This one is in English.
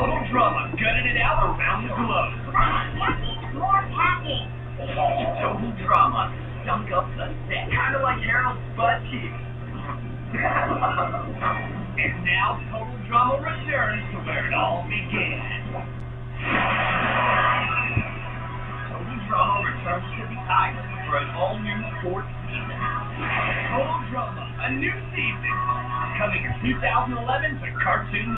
Total drama gutted it out around the globe. More packing. Total drama stunk up the set. Kind of like Harold's butt cheeks. and now Total Drama returns to where it all began. Total Drama returns to the island for an all-new fourth season. Total Drama, a new season, coming in 2011 to Cartoon